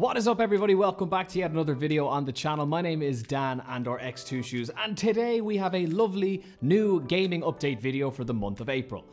What is up everybody? Welcome back to yet another video on the channel. My name is Dan and or xTwoShoes and today we have a lovely new gaming update video for the month of April.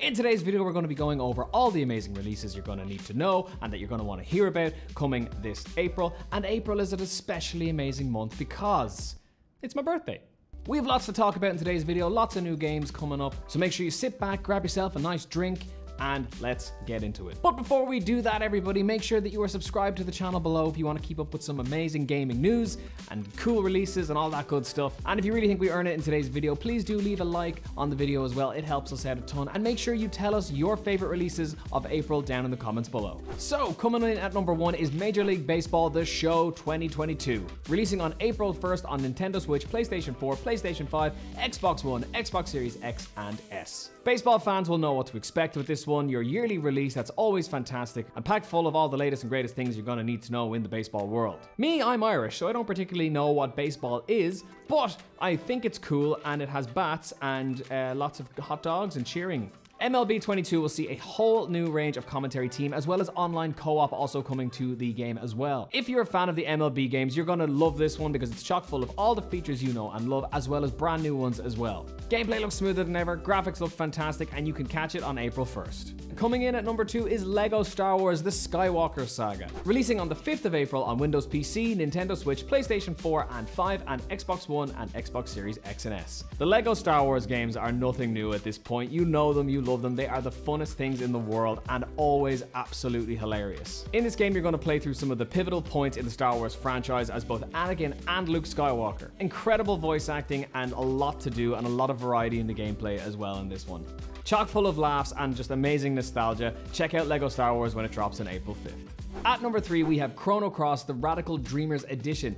In today's video, we're going to be going over all the amazing releases you're going to need to know and that you're going to want to hear about coming this April. And April is an especially amazing month because it's my birthday. We have lots to talk about in today's video, lots of new games coming up. So make sure you sit back, grab yourself a nice drink, and let's get into it. But before we do that, everybody, make sure that you are subscribed to the channel below if you want to keep up with some amazing gaming news and cool releases and all that good stuff. And if you really think we earn it in today's video, please do leave a like on the video as well. It helps us out a ton. And make sure you tell us your favorite releases of April down in the comments below. So, coming in at number one is Major League Baseball The Show 2022. Releasing on April 1st on Nintendo Switch, PlayStation 4, PlayStation 5, Xbox One, Xbox Series X, and S. Baseball fans will know what to expect with this one, your yearly release that's always fantastic and packed full of all the latest and greatest things you're gonna need to know in the baseball world. Me, I'm Irish, so I don't particularly know what baseball is, but I think it's cool and it has bats and uh, lots of hot dogs and cheering. MLB 22 will see a whole new range of commentary team as well as online co-op also coming to the game as well. If you're a fan of the MLB games, you're gonna love this one because it's chock full of all the features you know and love as well as brand new ones as well. Gameplay looks smoother than ever, graphics look fantastic and you can catch it on April 1st. Coming in at number 2 is LEGO Star Wars The Skywalker Saga. Releasing on the 5th of April on Windows PC, Nintendo Switch, PlayStation 4 and 5 and Xbox One and Xbox Series X and S. The LEGO Star Wars games are nothing new at this point. You know them, you love them, they are the funnest things in the world and always absolutely hilarious. In this game, you're going to play through some of the pivotal points in the Star Wars franchise as both Anakin and Luke Skywalker. Incredible voice acting and a lot to do and a lot of variety in the gameplay as well in this one. Chock full of laughs and just amazing nostalgia. Check out LEGO Star Wars when it drops on April 5th. At number 3, we have Chrono Cross The Radical Dreamers Edition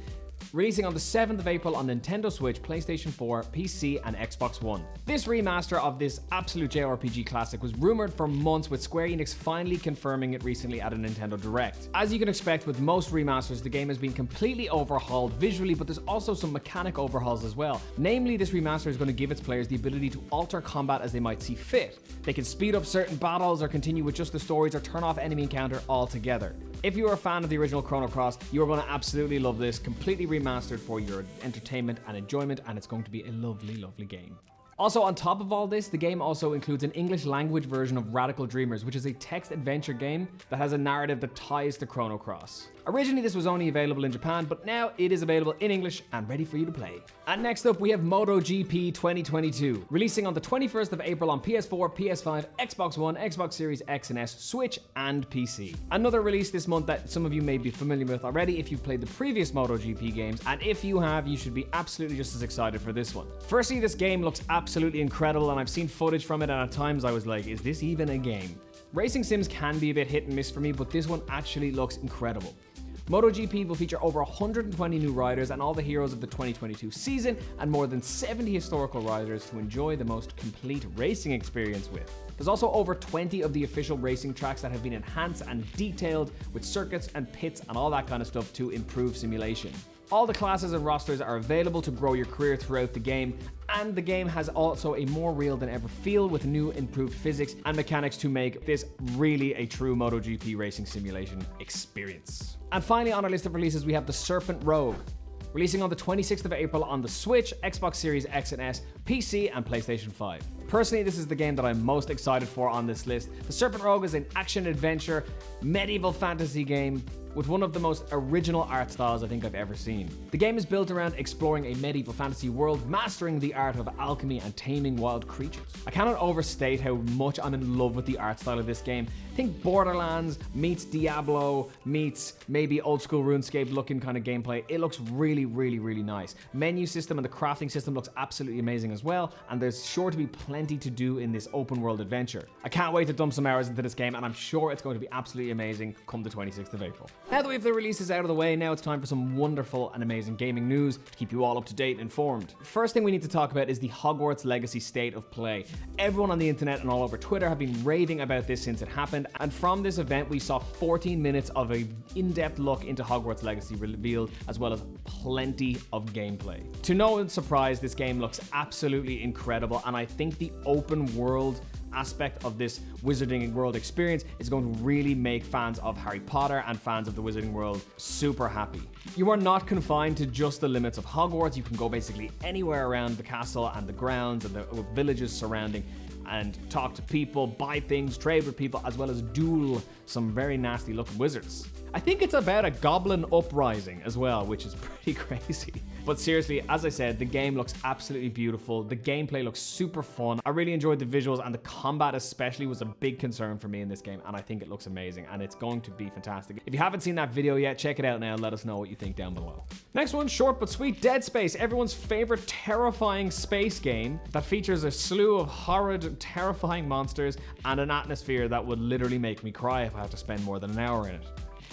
releasing on the 7th of April on Nintendo Switch, PlayStation 4, PC, and Xbox One. This remaster of this absolute JRPG classic was rumored for months, with Square Enix finally confirming it recently at a Nintendo Direct. As you can expect with most remasters, the game has been completely overhauled visually, but there's also some mechanic overhauls as well. Namely, this remaster is going to give its players the ability to alter combat as they might see fit. They can speed up certain battles or continue with just the stories or turn off enemy encounter altogether. If you are a fan of the original Chrono Cross, you are going to absolutely love this, completely remastered for your entertainment and enjoyment, and it's going to be a lovely, lovely game. Also, on top of all this, the game also includes an English language version of Radical Dreamers, which is a text adventure game that has a narrative that ties to Chrono Cross. Originally, this was only available in Japan, but now it is available in English and ready for you to play. And next up, we have MotoGP 2022, releasing on the 21st of April on PS4, PS5, Xbox One, Xbox Series X and S, Switch, and PC. Another release this month that some of you may be familiar with already if you've played the previous MotoGP games, and if you have, you should be absolutely just as excited for this one. Firstly, this game looks absolutely incredible, and I've seen footage from it, and at times I was like, is this even a game? Racing sims can be a bit hit and miss for me, but this one actually looks incredible. MotoGP will feature over 120 new riders and all the heroes of the 2022 season, and more than 70 historical riders to enjoy the most complete racing experience with. There's also over 20 of the official racing tracks that have been enhanced and detailed with circuits and pits and all that kind of stuff to improve simulation. All the classes and rosters are available to grow your career throughout the game, and the game has also a more real than ever feel with new improved physics and mechanics to make this really a true MotoGP racing simulation experience. And finally on our list of releases we have The Serpent Rogue, releasing on the 26th of April on the Switch, Xbox Series X and S, PC, and PlayStation 5. Personally, this is the game that I'm most excited for on this list. The Serpent Rogue is an action adventure, medieval fantasy game with one of the most original art styles I think I've ever seen. The game is built around exploring a medieval fantasy world, mastering the art of alchemy and taming wild creatures. I cannot overstate how much I'm in love with the art style of this game. I think Borderlands meets Diablo meets maybe old school RuneScape looking kind of gameplay. It looks really, really, really nice. Menu system and the crafting system looks absolutely amazing as well, and there's sure to be plenty to do in this open world adventure. I can't wait to dump some hours into this game, and I'm sure it's going to be absolutely amazing come the 26th of April. Now that we have the releases out of the way, now it's time for some wonderful and amazing gaming news to keep you all up to date and informed. First thing we need to talk about is the Hogwarts Legacy State of Play. Everyone on the internet and all over Twitter have been raving about this since it happened, and from this event we saw 14 minutes of a in-depth look into Hogwarts Legacy revealed, as well as plenty of gameplay. To no surprise, this game looks absolutely incredible, and I think the open world aspect of this Wizarding World experience is going to really make fans of Harry Potter and fans of the Wizarding World super happy. You are not confined to just the limits of Hogwarts, you can go basically anywhere around the castle and the grounds and the uh, villages surrounding and talk to people, buy things, trade with people, as well as duel some very nasty looking wizards. I think it's about a goblin uprising as well, which is pretty crazy. But seriously, as I said, the game looks absolutely beautiful. The gameplay looks super fun. I really enjoyed the visuals and the combat especially was a big concern for me in this game and I think it looks amazing and it's going to be fantastic. If you haven't seen that video yet, check it out now and let us know what you think down below. Next one, short but sweet, Dead Space, everyone's favorite terrifying space game that features a slew of horrid, terrifying monsters and an atmosphere that would literally make me cry if I had to spend more than an hour in it.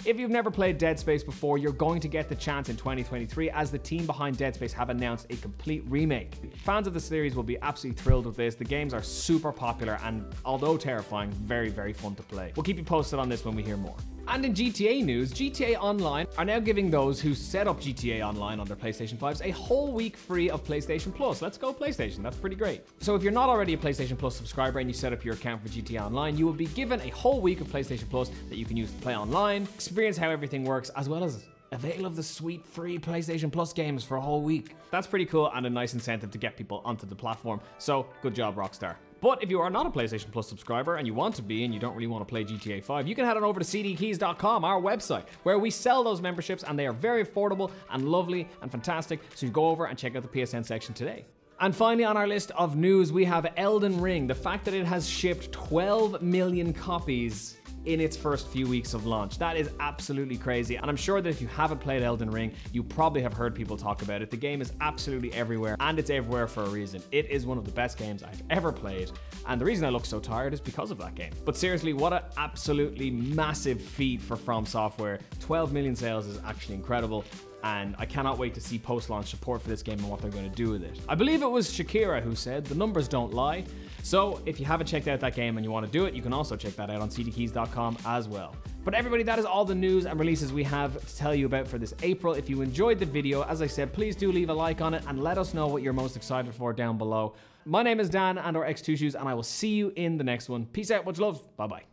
If you've never played Dead Space before, you're going to get the chance in 2023 as the team behind Dead Space have announced a complete remake. Fans of the series will be absolutely thrilled with this. The games are super popular and, although terrifying, very, very fun to play. We'll keep you posted on this when we hear more. And in GTA news, GTA Online are now giving those who set up GTA Online on their PlayStation 5s a whole week free of PlayStation Plus. Let's go PlayStation, that's pretty great. So if you're not already a PlayStation Plus subscriber and you set up your account for GTA Online, you will be given a whole week of PlayStation Plus that you can use to play online, experience how everything works, as well as avail of the sweet free PlayStation Plus games for a whole week. That's pretty cool and a nice incentive to get people onto the platform. So good job, Rockstar. But if you are not a PlayStation Plus subscriber and you want to be and you don't really want to play GTA 5, you can head on over to cdkeys.com, our website, where we sell those memberships and they are very affordable and lovely and fantastic. So you go over and check out the PSN section today. And finally, on our list of news, we have Elden Ring. The fact that it has shipped 12 million copies in its first few weeks of launch. That is absolutely crazy, and I'm sure that if you haven't played Elden Ring, you probably have heard people talk about it. The game is absolutely everywhere, and it's everywhere for a reason. It is one of the best games I've ever played, and the reason I look so tired is because of that game. But seriously, what an absolutely massive feat for From Software. 12 million sales is actually incredible and I cannot wait to see post-launch support for this game and what they're going to do with it. I believe it was Shakira who said, the numbers don't lie, so if you haven't checked out that game and you want to do it, you can also check that out on cdkeys.com as well. But everybody, that is all the news and releases we have to tell you about for this April. If you enjoyed the video, as I said, please do leave a like on it and let us know what you're most excited for down below. My name is Dan and or xTwoShoes and I will see you in the next one. Peace out, much love, bye bye.